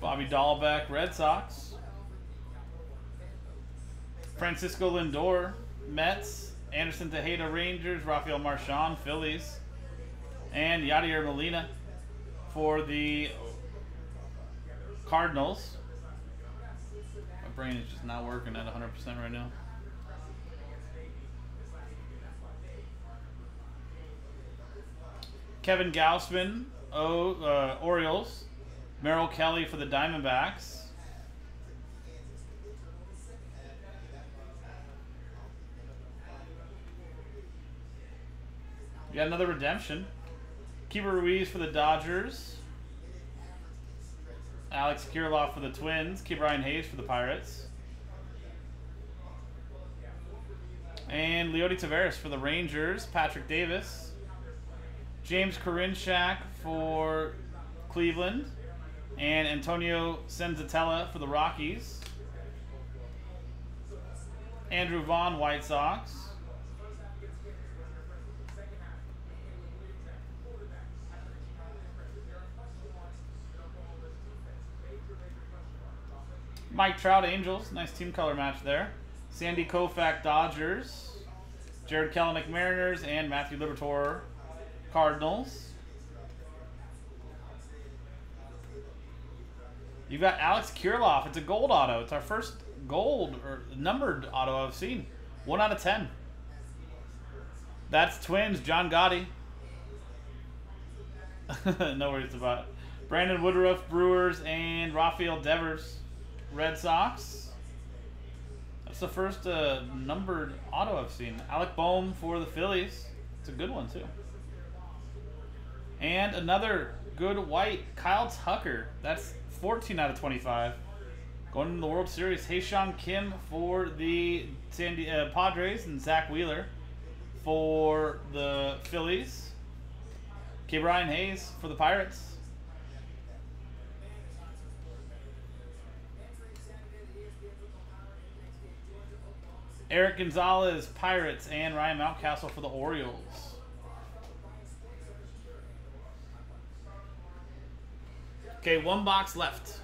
Bobby Dalbec, Red Sox. Francisco Lindor, Mets, Anderson Tejeda Rangers, Rafael Marchan Phillies, and Yadier Molina for the Cardinals. My brain is just not working at 100% right now. Kevin Gausman, o, uh, Orioles. Merrill Kelly for the Diamondbacks. We got another redemption. Keibert Ruiz for the Dodgers. Alex Kirilloff for the Twins. Ke'Bryan Hayes for the Pirates. And Leody Taveras for the Rangers. Patrick Davis. James Karinchak for Cleveland. And Antonio Senzatela for the Rockies. Andrew Vaughn, White Sox. Mike Trout, Angels. Nice team color match there. Sandy Koufax, Dodgers. Jarred Kelenic, Mariners. And Matthew Liberatore Cardinals. You've got Alex Kirilloff. It's a gold auto. It's our first gold or numbered auto I've seen. One out of ten. That's Twins, John Gotti. no worries about it. Brandon Woodruff, Brewers, and Rafael Devers, Red Sox. That's the first uh, numbered auto I've seen. Alec Bohm for the Phillies. It's a good one, too. And another good white, Kyle Tucker. That's 14 out of 25. Going into the World Series, Ha-Seong Kim for the Sandy, uh, Padres and Zack Wheeler for the Phillies. Ke'Bryan Hayes for the Pirates. Erik Gonzalez, Pirates, and Ryan Mountcastle for the Orioles. Okay, one box left.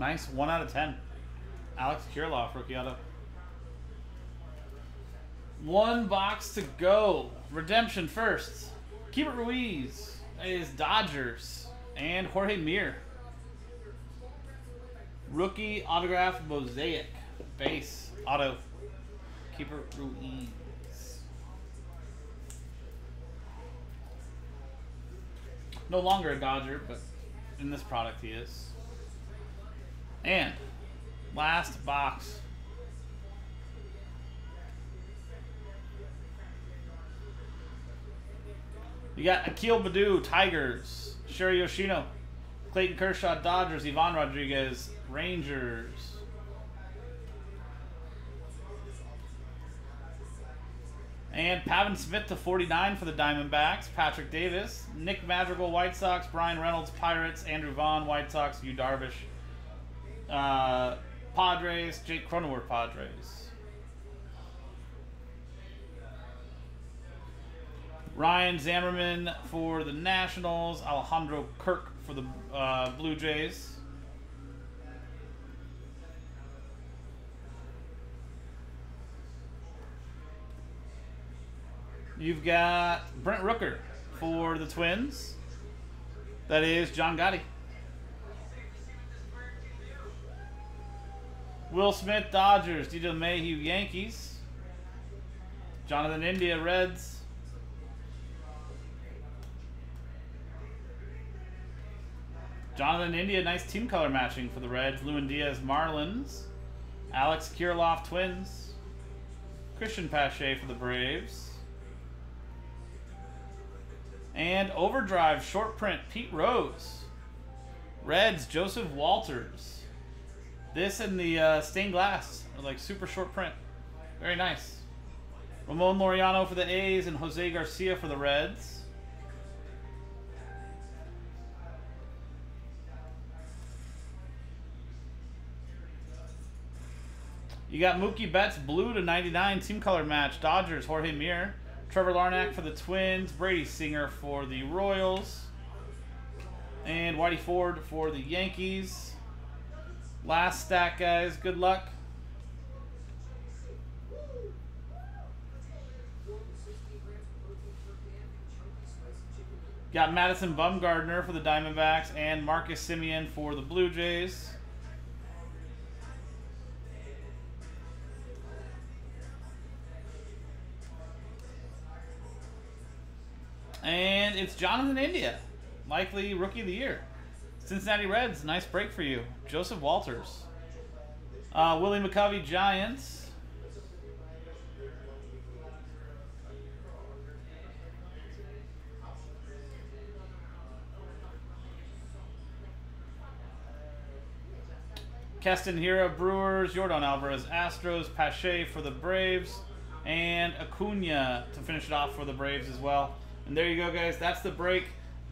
Nice. One out of ten. Alex Kirilloff, rookie auto. One box to go. Redemption first. Keibert Ruiz is Dodgers. And Jorge Mir. Rookie autograph mosaic. Base auto. Keibert Ruiz. No longer a Dodger, but in this product he is. And last box. You got Akil Baddoo, Tigers. Sherry Yoshino. Clayton Kershaw, Dodgers. Ivan Rodriguez, Rangers. And Pavin Smith to 49 for the Diamondbacks. Patrick Davis. Nick Madrigal, White Sox. Bryan Reynolds, Pirates. Andrew Vaughn, White Sox. Yu Darvish, uh, Padres, Jake Cronenworth Padres. Ryan Zimmerman for the Nationals. Alejandro Kirk for the uh, Blue Jays. You've got Brent Rooker for the Twins. That is John Gotti. Will Smith, Dodgers. DJ LeMahieu, Yankees. Jonathan India, Reds. Jonathan India, nice team color matching for the Reds. Lewin Diaz, Marlins. Alex Kirilloff, Twins. Cristian Pache for the Braves. And Overdrive, short print, Pete Rose. Reds, Joseph Walters. This and the uh, stained glass like super short print. Very nice. Ramon Laureano for the A's and Jose Garcia for the Reds. You got Mookie Betts, blue to 99, team color match. Dodgers, Jorge Mir. Trevor Larnach for the Twins. Brady Singer for the Royals. And Whitey Ford for the Yankees. Last stack, guys. Good luck. Got Madison Bumgarner for the Diamondbacks and Marcus Semien for the Blue Jays. And it's Jonathan India, likely Rookie of the Year. Cincinnati Reds, nice break for you. Joseph Walters. Uh, Willie McCovey, Giants. Keston Hiura, Brewers. Yordan Alvarez, Astros. Pache for the Braves. and Acuna to finish it off for the Braves as well. And there you go, guys. That's the break.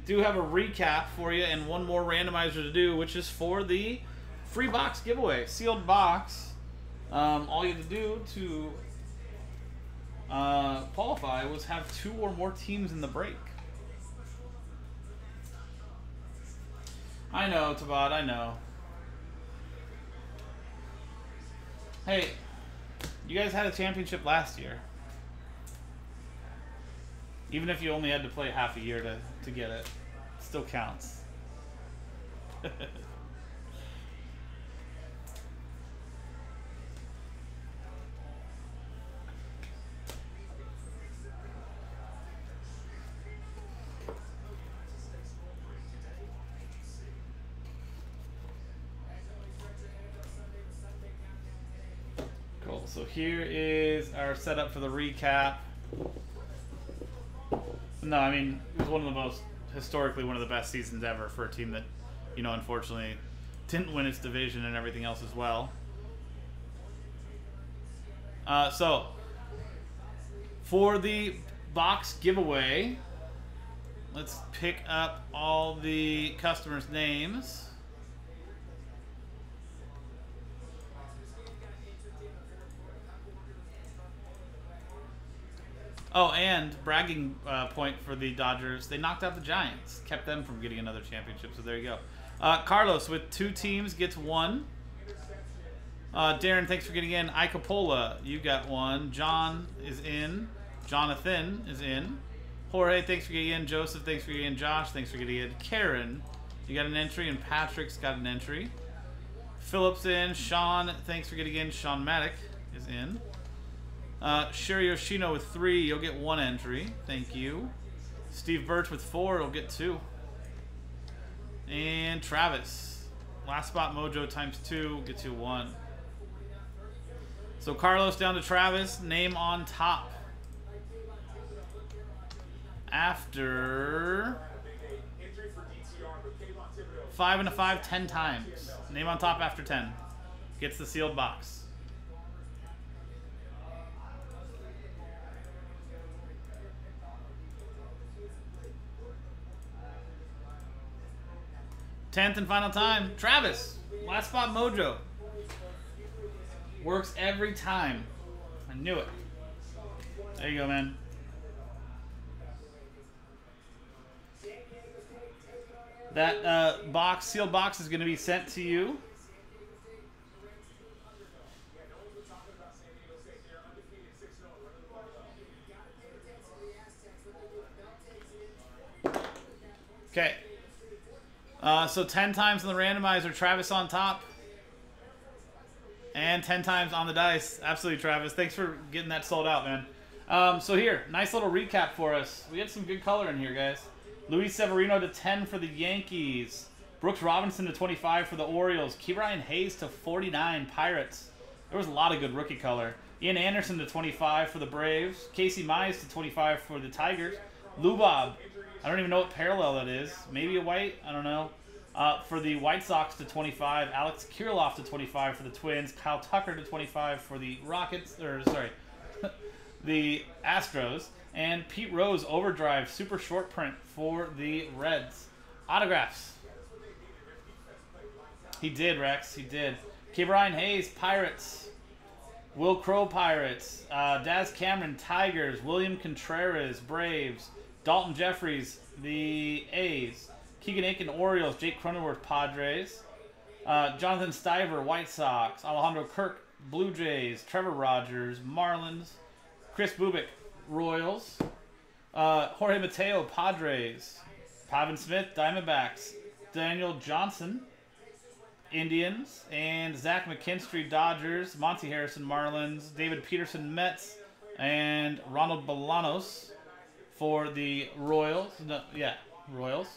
Do have a recap for you and one more randomizer to do, which is for the free box giveaway, sealed box. Um, all you had to do to uh, qualify was have two or more teams in the break. I know, Tabad, I know. Hey, you guys had a championship last year. Even if you only had to play half a year to, to get it, still counts. Cool. So here is our setup for the recap. No, I mean it was one of the most historically one of the best seasons ever for a team that, you know, unfortunately didn't win its division and everything else as well. Uh, so for the box giveaway, let's pick up all the customers' names. Oh, and bragging uh, point for the Dodgers. They knocked out the Giants, kept them from getting another championship. So there you go. Uh, Carlos with two teams gets one. Uh, Darren, thanks for getting in. Icapola, you got one. John is in. Jonathan is in. Jorge, thanks for getting in. Joseph, thanks for getting in. Josh, thanks for getting in. Karen, you got an entry, and Patrick's got an entry. Phillips in. Sean, thanks for getting in. Sean Maddock is in. Uh, Sherry Yoshino with three, you'll get one entry. Thank you. Steve Birch with four, you'll get two. And Travis, last spot mojo times two, gets you one. So Carlos down to Travis, name on top. After five and a five, ten times. Name on top after ten. Gets the sealed box. Tenth and final time. Travis, last spot mojo. Works every time. I knew it. There you go, man. That uh, box, sealed box, is going to be sent to you. Okay. Uh, so 10 times on the randomizer, Travis on top. And 10 times on the dice. Absolutely, Travis. Thanks for getting that sold out, man. Um, so here, nice little recap for us. We had some good color in here, guys. Luis Severino to 10 for the Yankees. Brooks Robinson to 25 for the Orioles. Ke'Bryan Hayes to 49 Pirates. There was a lot of good rookie color. Ian Anderson to 25 for the Braves. Casey Mize to 25 for the Tigers. Lubob I don't even know what parallel that is. Maybe a white. I don't know. Uh, for the White Sox to 25, Alex Kirilloff to 25 for the Twins, Kyle Tucker to 25 for the Rockets, or sorry, the Astros, and Pete Rose overdrive super short print for the Reds. Autographs. He did, Rex. He did. Ke'Bryan Hayes, Pirates. Wil Crowe, Pirates. Uh, Daz Cameron, Tigers. William Contreras, Braves. Daulton Jefferies, the A's. Keegan Akin, Orioles. Jake Cronenworth, Padres. Uh, Jonathan Stiever, White Sox. Alejandro Kirk, Blue Jays. Trevor Rogers, Marlins. Kris Bubic, Royals. Uh, Jorge Mateo, Padres. Pavin Smith, Diamondbacks. Daniel Johnson, Indians. And Zach McKinstry, Dodgers. Monte Harrison, Marlins. David Peterson, Mets. And Ronald Bolanos for the Royals. No, yeah, Royals.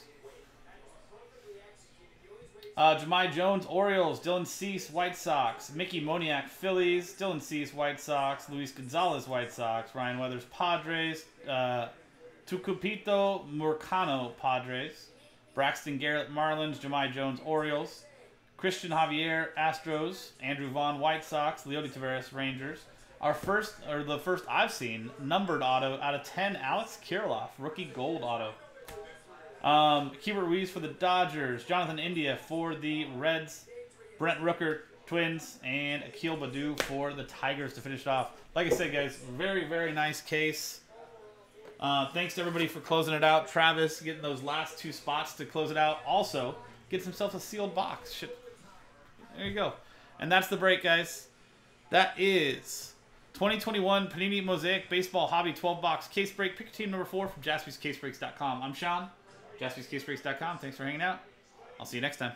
Uh, Jahmai Jones, Orioles. Dylan Cease, White Sox. Mickey Moniak, Phillies. Dylan Cease, White Sox. Luis Gonzalez, White Sox. Ryan Weathers, Padres. Uh, Tucupita Marcano, Padres. Braxton Garrett, Marlins. Jahmai Jones, Orioles. Cristian Javier, Astros. Andrew Vaughn, White Sox. Leody Taveras, Rangers. Our first, or the first I've seen, numbered auto out of 10, Alex Kirilloff, rookie gold auto. Um, Keibert Ruiz for the Dodgers, Jonathan India for the Reds, Brent Rooker, Twins, and Akil Baddoo for the Tigers to finish it off. Like I said, guys, very, very nice case. Uh, thanks to everybody for closing it out. Travis getting those last two spots to close it out. Also, gets himself a sealed box. There you go. And that's the break, guys. That is 2021 Panini Mosaic Baseball Hobby 12 box case break. Pick team number four from jaspyscasebreaks.com. I'm Sean, jaspyscasebreaks.com. Thanks for hanging out. I'll see you next time.